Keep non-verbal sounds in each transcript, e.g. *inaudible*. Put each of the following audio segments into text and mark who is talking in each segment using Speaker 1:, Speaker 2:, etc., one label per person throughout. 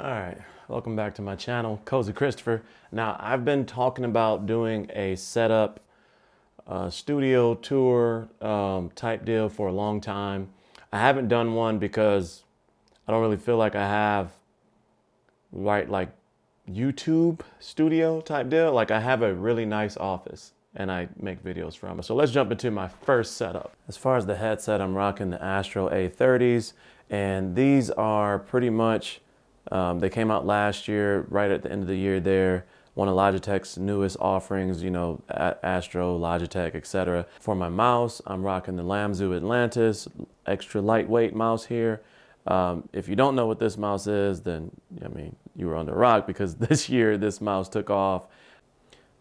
Speaker 1: All right, welcome back to my channel, Cozy Christopher. Now, I've been talking about doing a setup uh, studio tour um, type deal for a long time. I haven't done one because I don't really feel like I have right like YouTube studio type deal. Like I have a really nice office and I make videos from it. So let's jump into my first setup. As far as the headset, I'm rocking the Astro A30s and these are pretty much, um, they came out last year, right at the end of the year there. One of Logitech's newest offerings, you know, Astro, Logitech, etc. For my mouse, I'm rocking the Lamzu Atlantis, extra lightweight mouse here. Um, if you don't know what this mouse is, then, I mean, you were on the rock because *laughs* this year this mouse took off.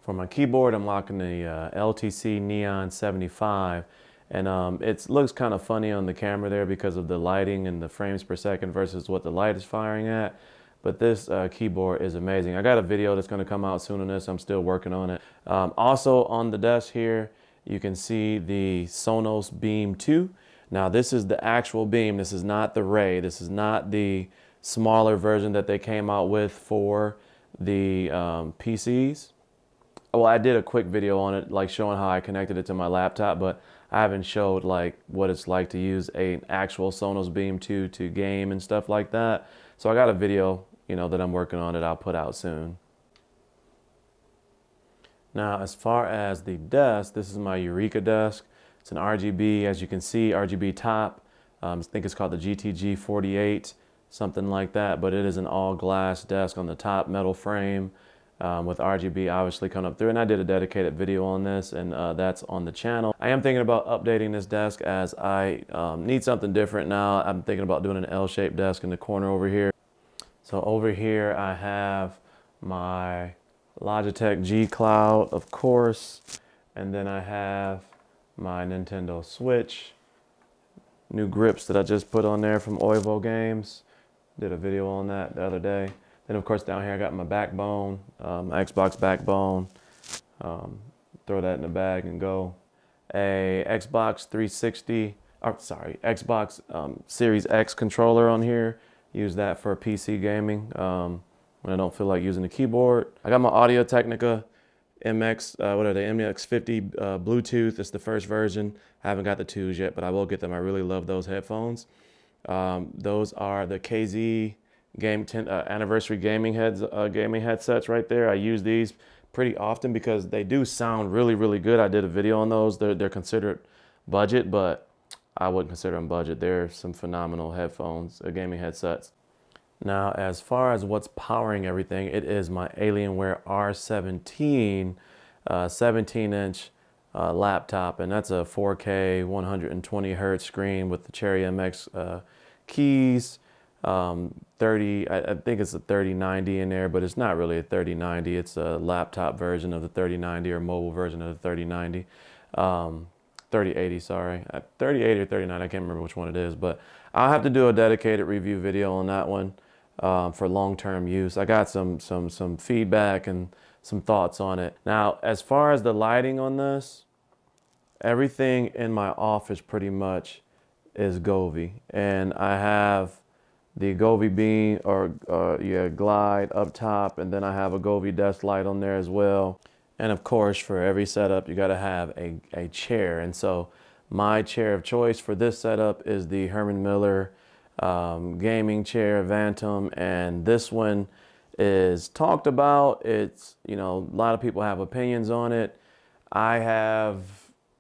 Speaker 1: For my keyboard, I'm rocking the uh, LTC Neon 75. And um, it looks kind of funny on the camera there because of the lighting and the frames per second versus what the light is firing at. But this uh, keyboard is amazing. I got a video that's gonna come out soon on this. I'm still working on it. Um, also on the desk here, you can see the Sonos Beam 2. Now this is the actual beam. This is not the Ray. This is not the smaller version that they came out with for the um, PCs. Well, I did a quick video on it, like showing how I connected it to my laptop, but I haven't showed like what it's like to use a actual Sonos Beam 2 to game and stuff like that. So I got a video you know, that I'm working on that I'll put out soon. Now, as far as the desk, this is my Eureka desk. It's an RGB, as you can see, RGB top. Um, I think it's called the GTG 48, something like that, but it is an all glass desk on the top, metal frame um, with RGB obviously coming up through. And I did a dedicated video on this and uh, that's on the channel. I am thinking about updating this desk as I um, need something different now. I'm thinking about doing an L-shaped desk in the corner over here. So over here I have my Logitech G Cloud, of course, and then I have my Nintendo Switch, new grips that I just put on there from Oivo Games. Did a video on that the other day. Then of course down here I got my backbone, um, Xbox backbone. Um, throw that in the bag and go. A Xbox 360, or sorry, Xbox um, Series X controller on here use that for PC gaming um, when I don't feel like using the keyboard. I got my Audio Technica MX, uh, what are they, MX50 uh, Bluetooth. It's the first version. I haven't got the twos yet, but I will get them. I really love those headphones. Um, those are the KZ game 10, uh, anniversary gaming heads, uh, gaming headsets right there. I use these pretty often because they do sound really, really good. I did a video on those. They're, they're considered budget, but I wouldn't consider them budget. They're some phenomenal headphones, uh, gaming headsets. Now, as far as what's powering everything, it is my Alienware R17 uh, 17 inch uh, laptop, and that's a 4K 120 hertz screen with the Cherry MX uh, keys. Um, 30, I, I, think it's a 3090 in there, but it's not really a 3090. It's a laptop version of the 3090 or mobile version of the 3090. Um, 3080, sorry. Uh, 3080 or 39, I can't remember which one it is, but I'll have to do a dedicated review video on that one um, for long-term use. I got some, some, some feedback and some thoughts on it. Now, as far as the lighting on this, everything in my office pretty much is Govee. And I have the Govee beam or uh, yeah, glide up top, and then I have a Govee desk light on there as well. And of course, for every setup, you gotta have a, a chair. And so my chair of choice for this setup is the Herman Miller um, gaming chair, Vantum. And this one is talked about. It's, you know, a lot of people have opinions on it. I have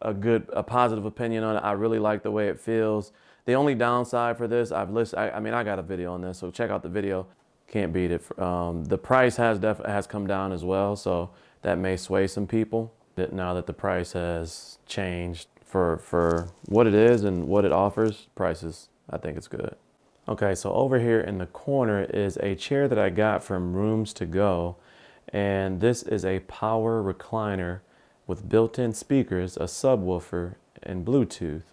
Speaker 1: a good, a positive opinion on it. I really like the way it feels. The only downside for this, I've listened, I, I mean, I got a video on this, so check out the video. Can't beat it. Um, the price has def has come down as well, so that may sway some people. That now that the price has changed for, for what it is and what it offers, prices, I think it's good. Okay, so over here in the corner is a chair that I got from Rooms to Go. And this is a power recliner with built-in speakers, a subwoofer, and Bluetooth.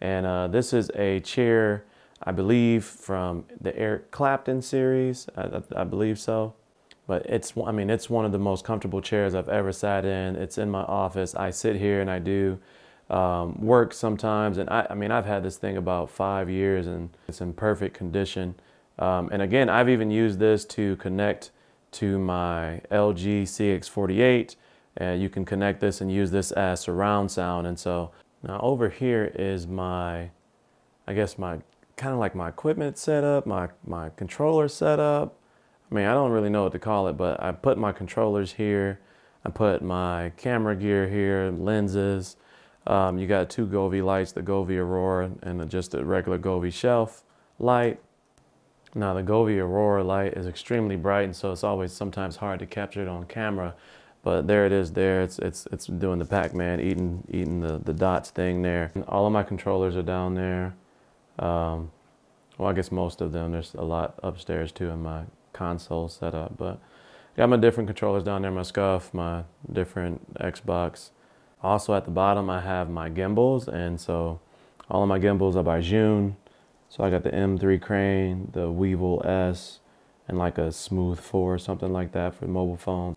Speaker 1: And uh, this is a chair, I believe, from the Eric Clapton series. I, I, I believe so but it's I mean it's one of the most comfortable chairs I've ever sat in. It's in my office. I sit here and I do um, work sometimes, and I, I mean I've had this thing about five years and it's in perfect condition. Um, and again, I've even used this to connect to my LG CX48 and you can connect this and use this as surround sound. And so now over here is my, I guess my, kind of like my equipment setup, my, my controller setup. I mean, I don't really know what to call it, but I put my controllers here. I put my camera gear here, lenses. Um, you got two Govee lights, the Govee Aurora and just a regular Govee shelf light. Now the Govee Aurora light is extremely bright and so it's always sometimes hard to capture it on camera. But there it is there. It's, it's, it's doing the Pac-Man, eating, eating the, the dots thing there. And all of my controllers are down there. Um, well, I guess most of them. There's a lot upstairs too in my console setup. But got my different controllers down there, my SCUF, my different Xbox. Also at the bottom, I have my gimbals. And so all of my gimbals are by Zhiyun. So I got the M3 crane, the Weebill S, and like a Smooth 4 or something like that for mobile phones.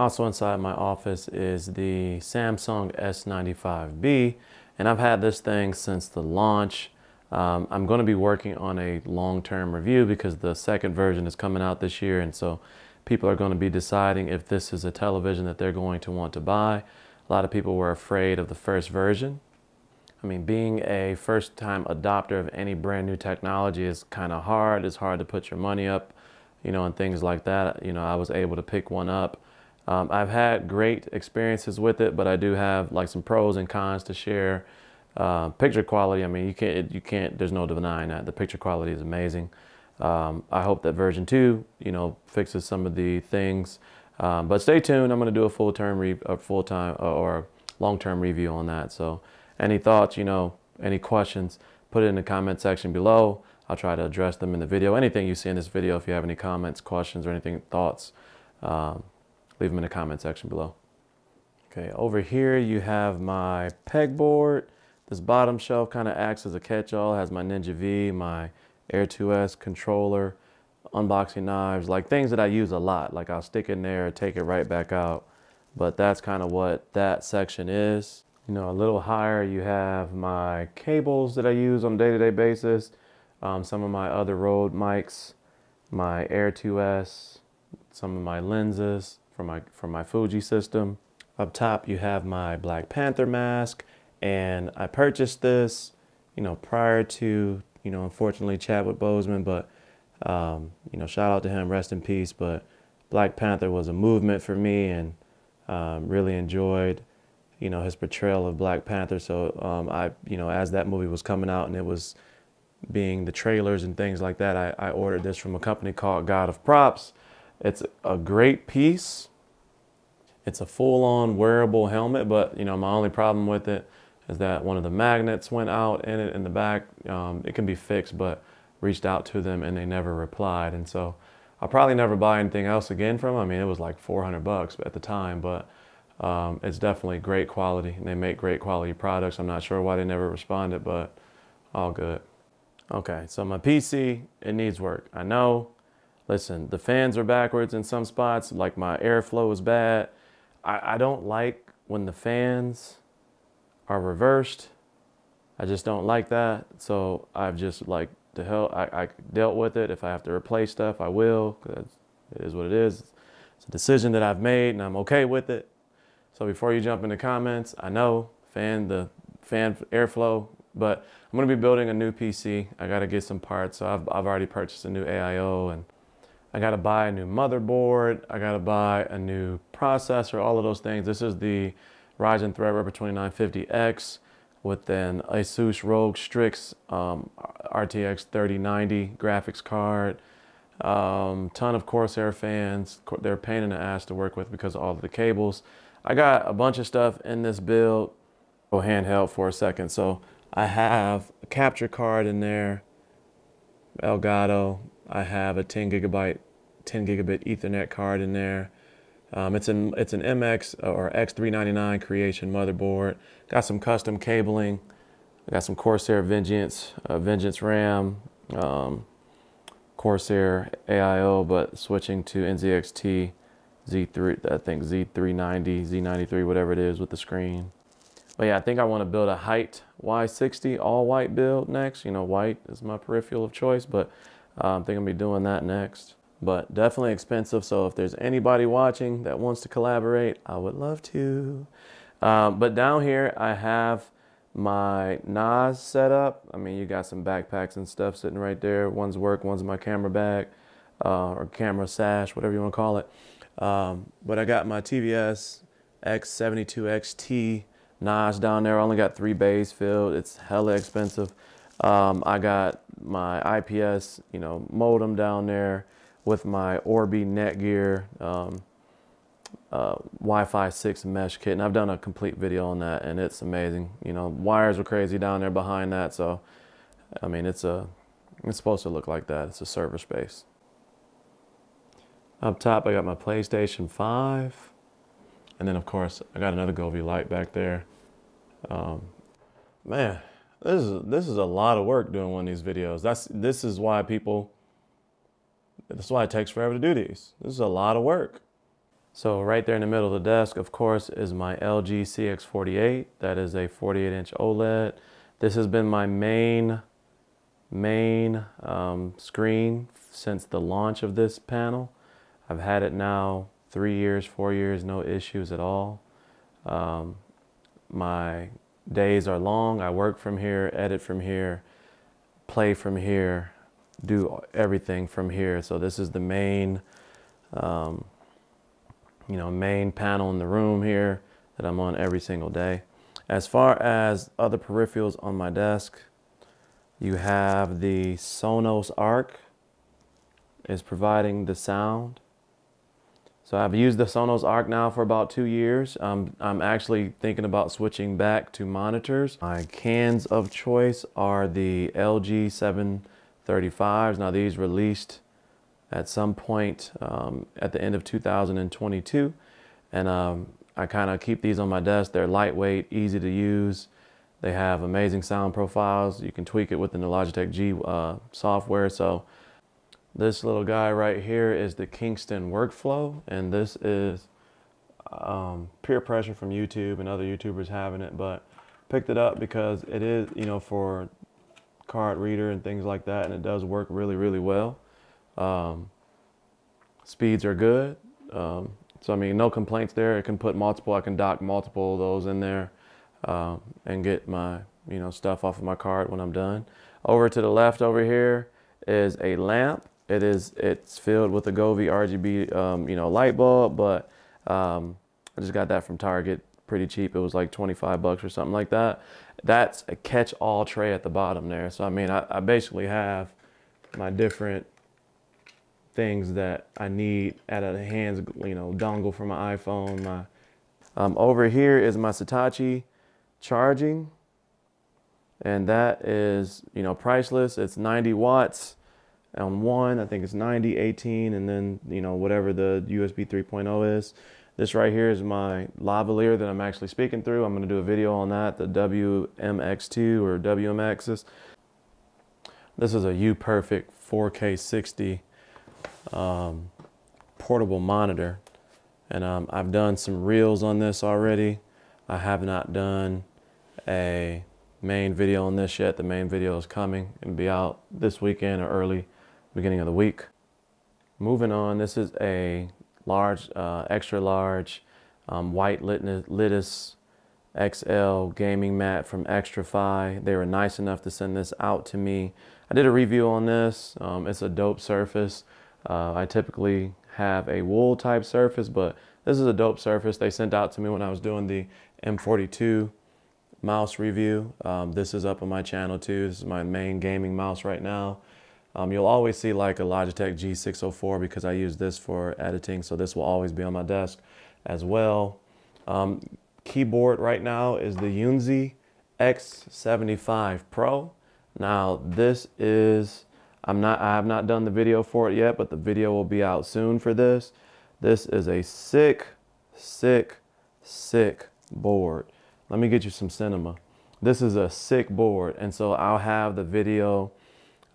Speaker 1: Also inside my office is the Samsung S95B, and I've had this thing since the launch. Um, I'm going to be working on a long-term review because the second version is coming out this year, and so people are going to be deciding if this is a television that they're going to want to buy. A lot of people were afraid of the first version. I mean, being a first-time adopter of any brand new technology is kind of hard. It's hard to put your money up, you know, and things like that. You know, I was able to pick one up um, I've had great experiences with it, but I do have like some pros and cons to share. Uh, picture quality, I mean, you can't, you can't, there's no denying that. The picture quality is amazing. Um, I hope that version two, you know, fixes some of the things. Um, but stay tuned. I'm going to do a full term, re- a full time uh, or long term review on that. So, any thoughts, you know, any questions, put it in the comment section below. I'll try to address them in the video. Anything you see in this video, if you have any comments, questions, or anything, thoughts, um, leave them in the comment section below. Okay, over here you have my pegboard. This bottom shelf kind of acts as a catch-all, has my Ninja V, my Air 2S controller, unboxing knives, like things that I use a lot. Like I'll stick in there, take it right back out. But that's kind of what that section is. You know, a little higher you have my cables that I use on a day-to-day -day basis, um, some of my other Rode mics, my Air 2S, some of my lenses, from my, from my Fuji system. Up top, you have my Black Panther mask, and I purchased this, you know, prior to, you know, unfortunately Chadwick Boseman, but, um, you know, shout out to him, rest in peace. But Black Panther was a movement for me, and um, really enjoyed, you know, his portrayal of Black Panther. So um, I, you know, as that movie was coming out and it was being the trailers and things like that, I, I ordered this from a company called God of Props. It's a great piece. It's a full-on wearable helmet, but you know my only problem with it is that one of the magnets went out in it in the back. Um, it can be fixed, but reached out to them and they never replied. And so I'll probably never buy anything else again from them. I mean, it was like 400 bucks at the time, but um, it's definitely great quality and they make great quality products. I'm not sure why they never responded, but all good. Okay, so my PC, it needs work. I know, listen, the fans are backwards in some spots, like my airflow is bad. I, I don't like when the fans are reversed. I just don't like that. So I've just like the hell I, I dealt with it. If I have to replace stuff, I will because it is what it is. It's a decision that I've made and I'm okay with it. So before you jump in the comments, I know fan the fan airflow, but I'm gonna be building a new PC. I gotta get some parts. So I've, I've already purchased a new AIO and I got to buy a new motherboard. I got to buy a new processor, all of those things. This is the Ryzen Threadripper 2950X with an Asus ROG Strix um, RTX 3090 graphics card. Um, ton of Corsair fans. They're a pain in the ass to work with because of all of the cables. I got a bunch of stuff in this build. Go handheld for a second. So I have a capture card in there, Elgato, I have a 10 gigabyte, 10 gigabit Ethernet card in there. Um, it's an it's an MX or X399 Creation motherboard. Got some custom cabling. Got some Corsair Vengeance, uh, Vengeance RAM, um, Corsair AIO, but switching to NZXT Z3, I think Z390, Z93, whatever it is with the screen. But yeah, I think I want to build a Hyte Y60 all white build next. You know, white is my peripheral of choice, but Um, I think gonna be doing that next, but definitely expensive. So if there's anybody watching that wants to collaborate, I would love to. Um, but down here, I have my NAS set up. I mean, you got some backpacks and stuff sitting right there. One's work, one's my camera bag uh, or camera sash, whatever you want to call it. Um, but I got my TVS X72XT NAS down there. I only got three bays filled. It's hella expensive. Um, I got my IPS, you know, modem down there with my Orbi Netgear um, uh, Wi-Fi 6 mesh kit, and I've done a complete video on that, and it's amazing. You know, wires are crazy down there behind that, so I mean, it's a it's supposed to look like that. It's a server space. Up top, I got my PlayStation 5, and then of course, I got another Govee light back there. Um, man, this is this is a lot of work doing one of these videos. That's this is why people. That's why it takes forever to do these. This is a lot of work. So right there in the middle of the desk, of course, is my LG CX48. That is a 48 inch OLED. This has been my main, main um, screen since the launch of this panel. I've had it now three years, four years, no issues at all. Um, my days are long. I work from here, edit from here, play from here, do everything from here. So this is the main um, you know, main panel in the room here that I'm on every single day. As far as other peripherals on my desk, you have the Sonos Arc is providing the sound. So I've used the Sonos Arc now for about two years. Um, I'm actually thinking about switching back to monitors. My cans of choice are the LG 735s. Now these released at some point um, at the end of 2022. And um, I kind of keep these on my desk. They're lightweight, easy to use. They have amazing sound profiles. You can tweak it within the Logitech G uh, software. So this little guy right here is the Kingston workflow. And this is um, peer pressure from YouTube and other YouTubers having it. But picked it up because it is, you know, for card reader and things like that. And it does work really, really well. Um, speeds are good. Um, so I mean, no complaints there. It can put multiple. I can dock multiple of those in there um, and get my you know stuff off of my card when I'm done. Over to the left over here is a lamp. It is it's filled with a Govee RGB um, you know light bulb, but um, I just got that from Target, pretty cheap. It was like 25 bucks or something like that. That's a catch-all tray at the bottom there. So I mean, I, I basically have my different things that I need at a hands, you know, dongle for my iPhone. My um, over here is my Satechi charging, and that is you know priceless. It's 90 watts on one. I think it's 90, 18, and then you know whatever the USB 3.0 is. This right here is my lavalier that I'm actually speaking through. I'm going to do a video on that, the WMX2 or WMXs. This is a UPerfect 4K 60 um, portable monitor. And um, I've done some reels on this already. I have not done a main video on this yet. The main video is coming. It'll be out this weekend or early beginning of the week. Moving on, this is a large, uh, extra large um, white Litus XL gaming mat from XTRFY. They were nice enough to send this out to me. I did a review on this. Um, it's a dope surface. Uh, I typically have a wool type surface, but this is a dope surface they sent out to me when I was doing the M42 mouse review. Um, this is up on my channel too. This is my main gaming mouse right now. Um, you'll always see like a Logitech G604 because I use this for editing, so this will always be on my desk as well. Um, keyboard right now is the Yunzii X75 Pro. Now this is I'm not, I have not done the video for it yet, but the video will be out soon for this. This is a sick, sick, sick board. Let me get you some cinema. This is a sick board. And so I'll have the video,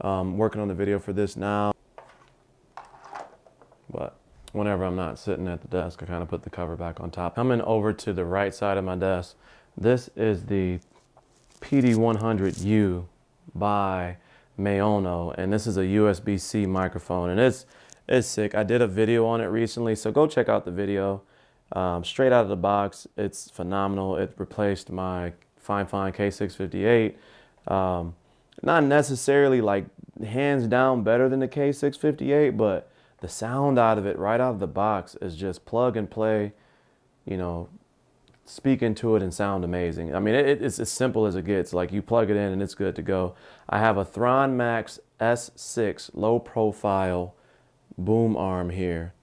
Speaker 1: um, working on the video for this now. But whenever I'm not sitting at the desk, I kind of put the cover back on top. Coming over to the right side of my desk, this is the PD100U by Maono, and this is a USB-C microphone, and it's it's sick. I did a video on it recently, so go check out the video. Um, straight out of the box, it's phenomenal. It replaced my Fifine K658. Um, not necessarily like hands down better than the K658, but the sound out of it right out of the box is just plug and play, you know, speak into it and sound amazing. I mean, it, it's as simple as it gets. Like you plug it in and it's good to go. I have a Thronmax S6 low profile boom arm here.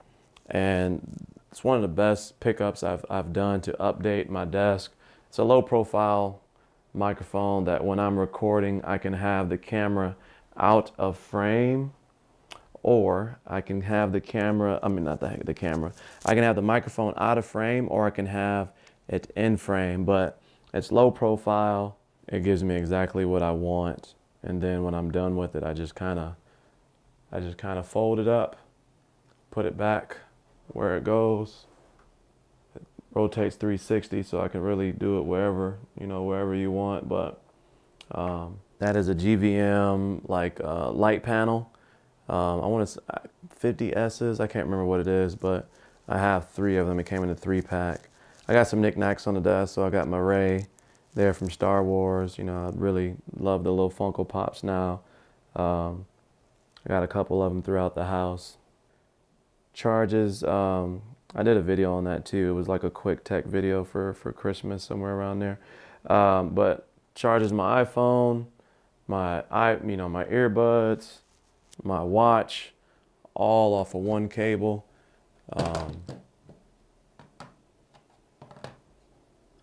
Speaker 1: And it's one of the best pickups I've, I've done to update my desk. It's a low profile microphone that when I'm recording, I can have the camera out of frame or I can have the camera, I mean, not the, the camera, I can have the microphone out of frame or I can have it in frame, but it's low profile. It gives me exactly what I want. And then when I'm done with it, I just kind of, I just kind of fold it up, put it back where it goes. Rotates 360 so I can really do it wherever, you know, wherever you want. But um, that is a GVM like uh, light panel. Um, I want to 50 S's. I can't remember what it is, but I have three of them. It came in a three pack. I got some knickknacks on the desk, so I got my Rey there from Star Wars. You know, I really love the little Funko Pops now. Um, I got a couple of them throughout the house. Charges, um, I did a video on that too. It was like a quick tech video for, for Christmas, somewhere around there. Um, but charges my iPhone, my i you know my earbuds, my watch, all off of one cable. Um,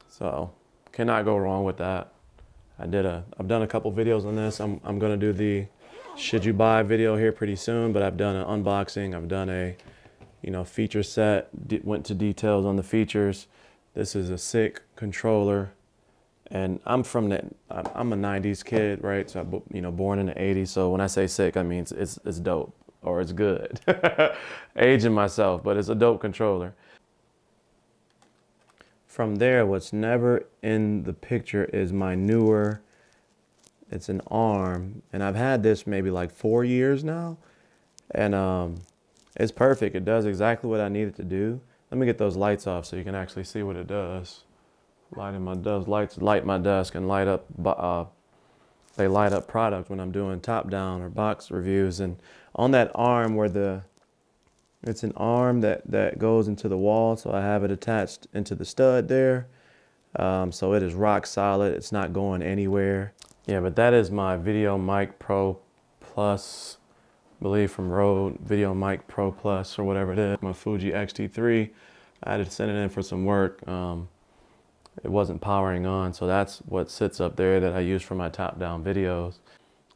Speaker 1: so cannot go wrong with that. I did a I've done a couple videos on this. I'm I'm gonna do the should you buy video here pretty soon, but I've done an unboxing. I've done a you know feature set. went to details on the features. This is a sick controller and I'm from that. I'm a '90s kid, right? So I, you know, born in the '80s. So when I say sick, I mean it's, it's dope or it's good. *laughs* Aging myself, but it's a dope controller. From there, what's never in the picture is my newer. It's an arm, and I've had this maybe like four years now, and um, it's perfect. It does exactly what I need it to do. Let me get those lights off so you can actually see what it does lighting my desk, lights light my desk and light up, uh, they light up product when I'm doing top down or box reviews. And on that arm where the, it's an arm that, that goes into the wall. So I have it attached into the stud there. Um, so it is rock solid. It's not going anywhere. Yeah, but that is my VideoMic Pro Plus, believe from Rode, VideoMic Pro Plus or whatever it is. My Fuji X-T3. I had to send it in for some work. Um, it wasn't powering on. So that's what sits up there that I use for my top-down videos.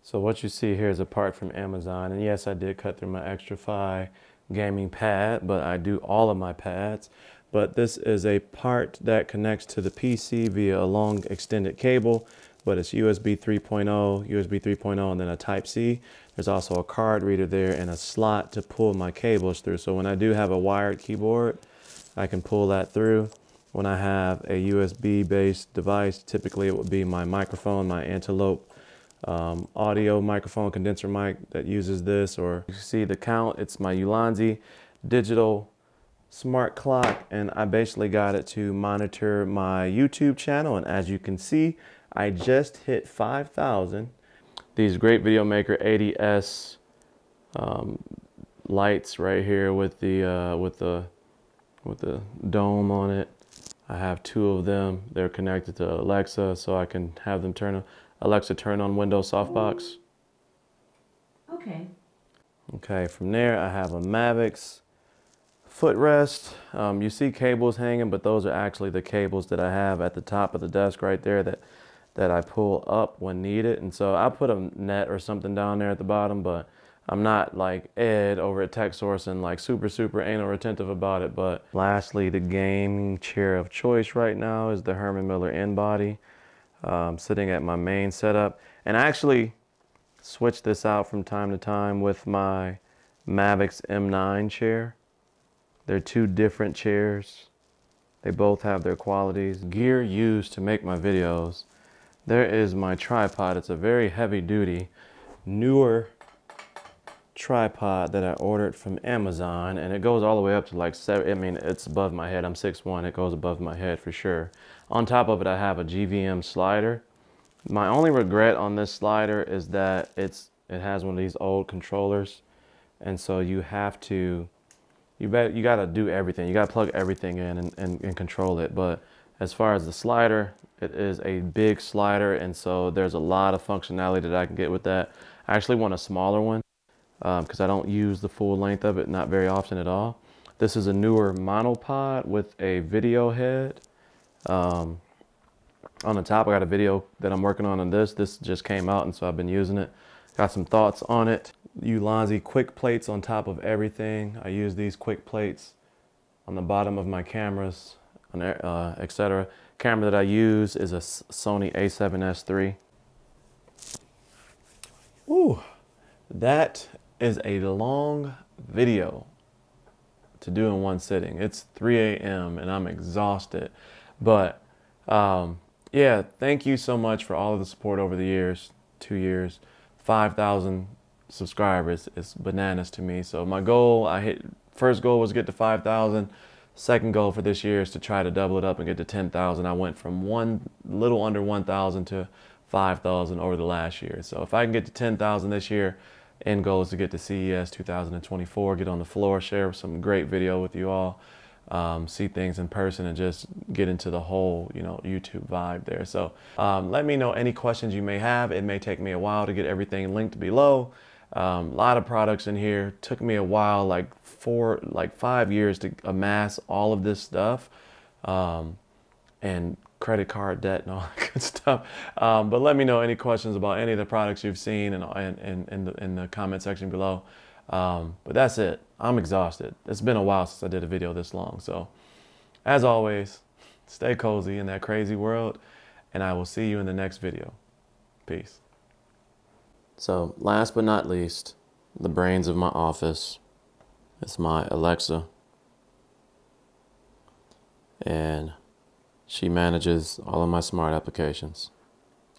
Speaker 1: So what you see here is a part from Amazon. And yes, I did cut through my Xtrfy gaming pad, but I do all of my pads. But this is a part that connects to the PC via a long extended cable, but it's USB 3.0, USB 3.0, and then a Type-C. There's also a card reader there and a slot to pull my cables through. So when I do have a wired keyboard, I can pull that through when I have a USB based device, typically it would be my microphone, my Antelope um, audio microphone condenser mic that uses this, or you see the count, it's my Ulanzi digital smart clock, and I basically got it to monitor my YouTube channel. And as you can see, I just hit 5,000. These great Video Maker 80S um, lights right here with the uh, with the with the dome on it. I have two of them. They're connected to Alexa, so I can have them turn on, Alexa turn on Windows Softbox.
Speaker 2: Okay.
Speaker 1: Okay, from there I have a Mavix footrest. Um, you see cables hanging, but those are actually the cables that I have at the top of the desk right there that, that I pull up when needed. And so I put a net or something down there at the bottom, but I'm not like Ed over at TechSource and like super, super anal retentive about it. But lastly, the gaming chair of choice right now is the Herman Miller Embody. Um, sitting at my main setup. And I actually switch this out from time to time with my Mavix M9 chair. They're two different chairs. They both have their qualities. Gear used to make my videos. There is my tripod. It's a very heavy duty newer tripod that I ordered from Amazon, and it goes all the way up to like seven. I mean, it's above my head. I'm 6'1. It goes above my head for sure. On top of it, I have a GVM slider. My only regret on this slider is that it's it has one of these old controllers, and so you have to you bet you got to do everything. You got to plug everything in and, and, and control it. But as far as the slider, it is a big slider, and so there's a lot of functionality that I can get with that. I actually want a smaller one because um, I don't use the full length of it, not very often at all. This is a newer monopod with a video head. Um, on the top, I got a video that I'm working on on this. This just came out, and so I've been using it. Got some thoughts on it. Ulanzi quick plates on top of everything. I use these quick plates on the bottom of my cameras, uh, etc. Camera that I use is a Sony a7S III. Ooh, that is a long video to do in one sitting. It's 3 a.m. and I'm exhausted. But um, yeah, thank you so much for all of the support over the years, two years, 5,000 subscribers is bananas to me. So my goal, I hit, first goal was get to 5,000. Second goal for this year is to try to double it up and get to 10,000. I went from one little under 1,000 to 5,000 over the last year. So if I can get to 10,000 this year, end goal is to get to CES 2024, get on the floor, share some great video with you all, um, see things in person, and just get into the whole, you know, YouTube vibe there. So um, let me know any questions you may have. It may take me a while to get everything linked below. A um, lot of products in here. Took me a while, like four, like five years to amass all of this stuff. Um, and credit card debt and all that *laughs* good stuff. Um, but let me know any questions about any of the products you've seen in, in, in, the, in the comment section below. Um, but that's it. I'm exhausted. It's been a while since I did a video this long. So as always, stay cozy in that crazy world and I will see you in the next video. Peace. So last but not least, the brains of my office. It's my Alexa. And she manages all of my smart applications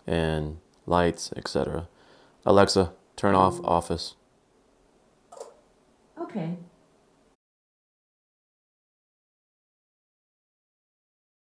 Speaker 1: and lights, etc. Alexa, turn off Office.
Speaker 2: Okay.